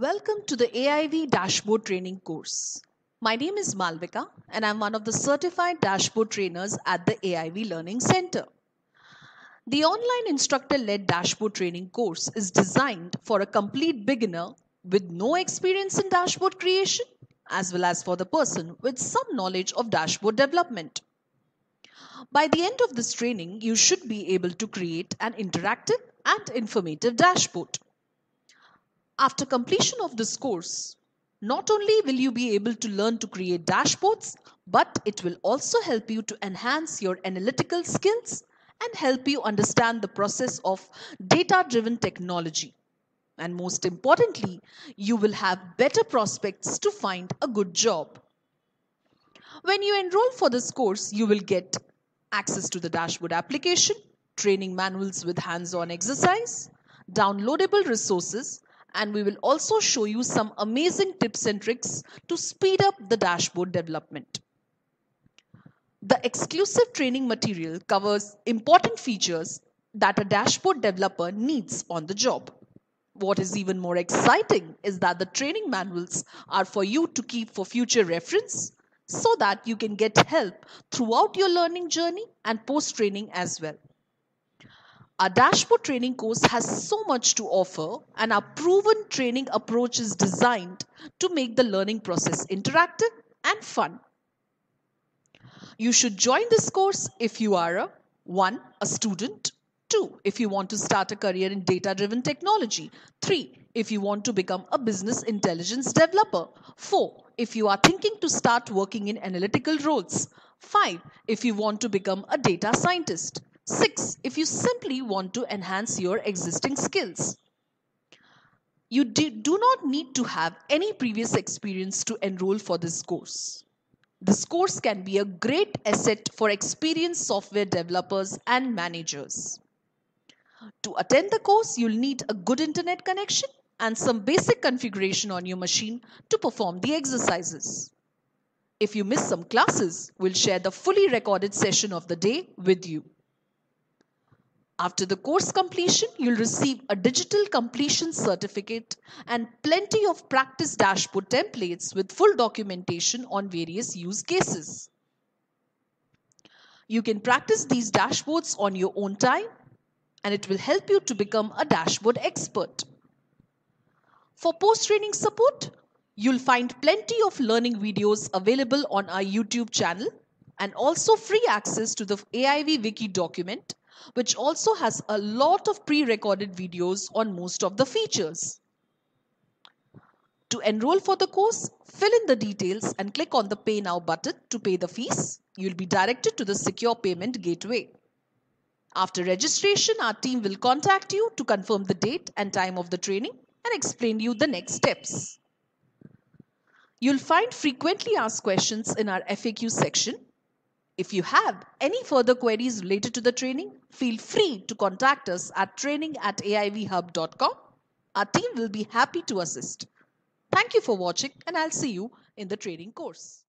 Welcome to the AIV Dashboard Training course. My name is Malvika and I'm one of the certified dashboard trainers at the AIV Learning Center. The online instructor led dashboard training course is designed for a complete beginner with no experience in dashboard creation as well as for the person with some knowledge of dashboard development. By the end of this training, you should be able to create an interactive and informative dashboard. After completion of this course, not only will you be able to learn to create dashboards, but it will also help you to enhance your analytical skills and help you understand the process of data driven technology. And most importantly, you will have better prospects to find a good job. When you enroll for this course, you will get access to the dashboard application, training manuals with hands on exercise, downloadable resources, and we will also show you some amazing tips and tricks to speed up the dashboard development. The exclusive training material covers important features that a dashboard developer needs on the job. What is even more exciting is that the training manuals are for you to keep for future reference so that you can get help throughout your learning journey and post training as well. Our dashboard training course has so much to offer, and our proven training approach is designed to make the learning process interactive and fun. You should join this course if you are a 1. a student, 2. if you want to start a career in data driven technology, 3. if you want to become a business intelligence developer, 4. if you are thinking to start working in analytical roles, 5. if you want to become a data scientist, 6. If you simply want to enhance your existing skills. You do, do not need to have any previous experience to enroll for this course. This course can be a great asset for experienced software developers and managers. To attend the course, you'll need a good internet connection and some basic configuration on your machine to perform the exercises. If you miss some classes, we'll share the fully recorded session of the day with you. After the course completion, you'll receive a digital completion certificate and plenty of practice dashboard templates with full documentation on various use cases. You can practice these dashboards on your own time and it will help you to become a dashboard expert. For post-training support, you'll find plenty of learning videos available on our YouTube channel and also free access to the AIV Wiki document which also has a lot of pre-recorded videos on most of the features. To enroll for the course, fill in the details and click on the Pay Now button to pay the fees. You'll be directed to the secure payment gateway. After registration, our team will contact you to confirm the date and time of the training and explain you the next steps. You'll find frequently asked questions in our FAQ section if you have any further queries related to the training, feel free to contact us at training at aivhub.com. Our team will be happy to assist. Thank you for watching and I'll see you in the training course.